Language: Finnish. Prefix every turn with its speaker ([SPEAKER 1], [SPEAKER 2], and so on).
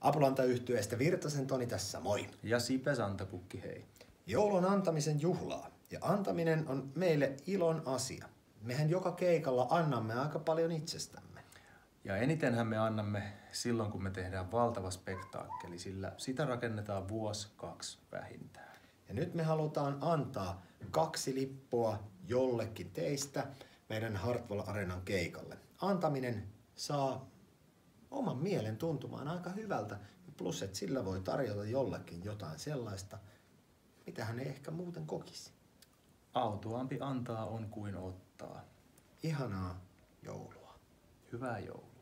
[SPEAKER 1] Apulantayhtyeestä Virtasen Toni tässä, moi.
[SPEAKER 2] Ja Sipe Santapukki, hei.
[SPEAKER 1] Joulu on antamisen juhlaa ja antaminen on meille ilon asia. Mehän joka keikalla annamme aika paljon itsestämme.
[SPEAKER 2] Ja enitenhän me annamme silloin, kun me tehdään valtava spektaakkeli, sillä sitä rakennetaan vuosi, kaksi vähintään.
[SPEAKER 1] Ja nyt me halutaan antaa kaksi lippua jollekin teistä meidän Hartwell Arenan keikalle. Antaminen saa oman mielen tuntumaan aika hyvältä. Plus, että sillä voi tarjota jollekin jotain sellaista, mitä hän ei ehkä muuten kokisi.
[SPEAKER 2] Autuampi antaa on kuin ottaa.
[SPEAKER 1] Ihanaa joulua.
[SPEAKER 2] Hyvää joulua.